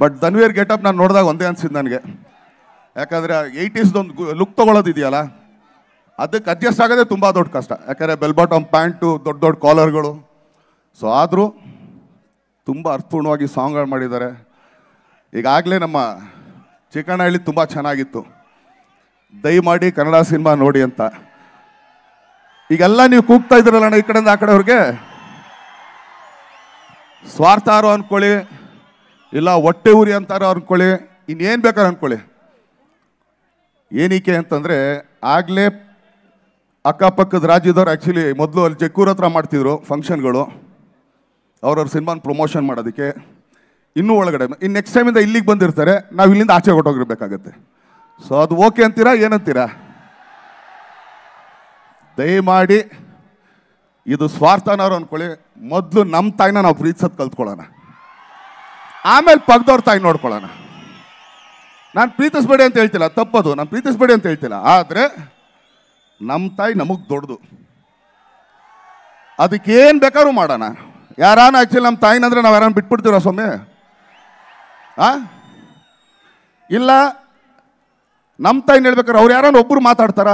But Dhanveer getup ನಾನು ನೋಡಿದಾಗ ಒಂದೇ ಅನ್ಸಿದ್ದು ನನಗೆ. ಯಾಕಂದರೆ ಏಯ್ಟೀಸ್ದೊಂದು ಲುಕ್ ತೊಗೊಳೋದಿದೆಯಲ್ಲ ಅದಕ್ಕೆ ಅಡ್ಜಸ್ಟ್ ಆಗೋದೇ ತುಂಬ ದೊಡ್ಡ ಕಷ್ಟ. ಯಾಕಂದರೆ ಬೆಲ್ ಬಾಟಮ್ ಪ್ಯಾಂಟು ದೊಡ್ಡ ದೊಡ್ಡ ಕಾಲರ್ಗಳು ಸೊ ಆದರೂ ತುಂಬ ಅರ್ಥಪೂರ್ಣವಾಗಿ ಸಾಂಗ್ಗಳು ಮಾಡಿದ್ದಾರೆ. ಈಗಾಗಲೇ ನಮ್ಮ ಚಿಕ್ಕನಹಳ್ಳಿ ತುಂಬ ಚೆನ್ನಾಗಿತ್ತು. ದಯಮಾಡಿ ಕನ್ನಡ ಸಿನಿಮಾ ನೋಡಿ ಅಂತ. ಈಗೆಲ್ಲ ನೀವು ಕೂಗ್ತಾ ಇದ್ದೀರಲ್ಲ ಈ ಕಡೆಯಿಂದ ಆ ಕಡೆಯವ್ರಿಗೆ ಸ್ವಾರ್ಥಾರು ಅನ್ಕೊಳ್ಳಿ. ಇಲ್ಲ, ಹೊಟ್ಟೆ ಉರಿ ಅಂತಾರೋ ಅನ್ಕೊಳ್ಳಿ, ಇನ್ನೇನು ಬೇಕಾರ ಅನ್ಕೊಳ್ಳಿ. ಏನಕ್ಕೆ ಅಂತಂದರೆ, ಆಗಲೇ ಅಕ್ಕಪಕ್ಕದ ರಾಜ್ಯದವ್ರು ಆ್ಯಕ್ಚುಲಿ ಮೊದಲು ಅಲ್ಲಿ ಜಕ್ಕೂರ್ ಹತ್ರ ಮಾಡ್ತಿದ್ರು ಫಂಕ್ಷನ್ಗಳು ಅವ್ರವ್ರ ಸಿನಿಮಾನ ಪ್ರಮೋಷನ್ ಮಾಡೋದಕ್ಕೆ. ಇನ್ನೂ ಒಳಗಡೆ ಇನ್ನು ನೆಕ್ಸ್ಟ್ ಟೈಮಿಂದ ಇಲ್ಲಿಗೆ ಬಂದಿರ್ತಾರೆ, ನಾವು ಇಲ್ಲಿಂದ ಆಚೆ ಹೊಟ್ಟೋಗಿರ್ಬೇಕಾಗತ್ತೆ ಸೊ ಅದು ಓಕೆ ಅಂತೀರಾ, ಏನಂತೀರಾ? ದಯಮಾಡಿ, ಇದು ಸ್ವಾರ್ಥನಾರು ಅಂದ್ಕೊಳ್ಳಿ ಮೊದಲು ನಮ್ಮ ತಾಯಿನ ನಾವು ಪ್ರೀತಿಸೋದು ಕಲ್ತ್ಕೊಳ್ಳೋಣ. ಆಮೇಲೆ ಪಕ್ಕದವ್ರ ತಾಯಿ ನೋಡ್ಕೊಳ್ಳೋಣ. ನಾನು ಪ್ರೀತಿಸ್ಬೇಡಿ ಅಂತ ಹೇಳ್ತಿಲ್ಲ, ತಪ್ಪದು, ನಾನು ಪ್ರೀತಿಸ್ಬೇಡಿ ಅಂತ ಹೇಳ್ತಿಲ್ಲ, ಆದರೆ ನಮ್ಮ ತಾಯಿ ನಮಗೆ ದೊಡ್ಡದು. ಅದಕ್ಕೇನು ಬೇಕಾದ್ರೂ ಮಾಡೋಣ. ಯಾರಾನ ಆ್ಯಕ್ಚುಲಿ ನಮ್ಮ ತಾಯಿನಂದ್ರೆ ನಾವು ಯಾರನ್ನ ಬಿಟ್ಬಿಡ್ತೀರ ಸ್ವಾಮಿ? ಆ? ಇಲ್ಲ ನಮ್ಮ ತಾಯಿನ ಹೇಳ್ಬೇಕಾದ್ರೆ ಅವ್ರು ಯಾರನ್ನ ಒಬ್ಬರು ಮಾತಾಡ್ತಾರ?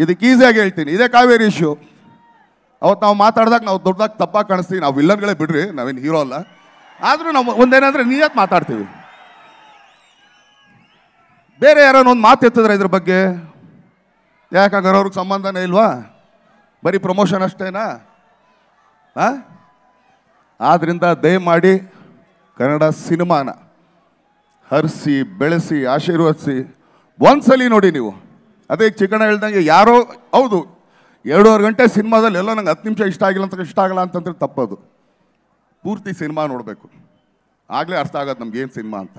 ಇದಕ್ಕೆ ಈಸಿಯಾಗಿ ಹೇಳ್ತೀನಿ. ಇದೇ ಕಾವೇರಿ ಇಶ್ಯೂ ಅವತ್ತು ನಾವು ಮಾತಾಡಿದಾಗ ನಾವು ದೊಡ್ಡದಾಗ ತಪ್ಪಾಗಿ ಕಾಣಿಸ್ತೀವಿ, ನಾವು ವಿಲ್ಲನ್ಗಳೇ ಬಿಡ್ರಿ, ನಾವೇನು ಹೀರೋ ಅಲ್ಲ. ಆದರೂ ನಾವು ಒಂದೇನಂದ್ರೆ ನೀಯತ್ ಮಾತಾಡ್ತೀವಿ. ಬೇರೆ ಯಾರೋ ಒಂದು ಮಾತು ಎತ್ತಿದ್ರೆ ಇದ್ರ ಬಗ್ಗೆ? ಯಾಕಾಗಾರ ಅವ್ರಿಗೆ ಸಂಬಂಧನೇ ಇಲ್ವಾ? ಬರೀ ಪ್ರಮೋಷನ್ ಅಷ್ಟೇನಾ? ಹಾಂ ಆದ್ದರಿಂದ ದಯಮಾಡಿ ಕನ್ನಡ ಸಿನಿಮಾನ ಹರಿಸಿ, ಬೆಳೆಸಿ, ಆಶೀರ್ವದಿಸಿ, ಒಂದ್ಸಲಿ ನೋಡಿ ನೀವು. ಅದೇ ಚಿಕ್ಕಣ ಹೇಳ್ದಂಗೆ ಯಾರೋ, ಹೌದು ಎರಡೂವರೆ ಗಂಟೆ ಸಿನಿಮಾದಲ್ಲಿ ಎಲ್ಲ ನಂಗೆ ಹತ್ತು ನಿಮಿಷ ಇಷ್ಟ ಆಗಿಲ್ಲ ಅಂತ ಇಷ್ಟ ಆಗಲ್ಲ ಅಂತಂದ್ರೆ ತಪ್ಪದು. ಪೂರ್ತಿ ಸಿನಿಮಾ ನೋಡಬೇಕು. ಆಗಲೇ ಅರ್ಥ ಆಗೋದು ನಮ್ಗೆ ಏನು ಸಿನಿಮಾ ಅಂತ.